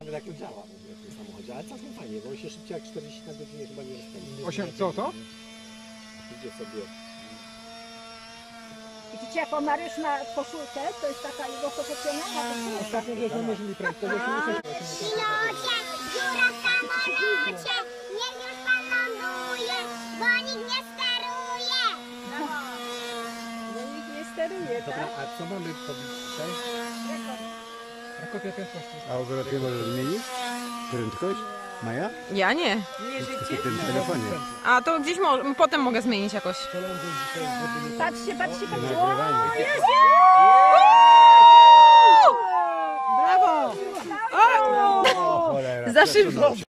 Nawet jak to działa w ogóle w tym samochodzie, ale całkiem fajnie, bo on się szybciej jak 40 na godzinę chyba nie rozpędzi. Osiem, co to? Idzie sobie. Widzicie, jaką ma koszulkę? To jest taka jego profesjonalna koszulka. Ostatnio żeśmy mierzyli prędkość 80 Pilocie, dziura w samolocie, niech już pan ląduje, bo nikt nie steruje. No nikt nie steruje, Dobra, tak? a co mamy powiedzieć dzisiaj? A odwrotnie możesz zmienić? Prędkość? Maja? Ja nie. W tym telefonie. A to gdzieś mo potem mogę zmienić jakoś. Patrzcie, patrzcie, patrzcie. Nagrywanie. Brawo! Cholera. Za szybko.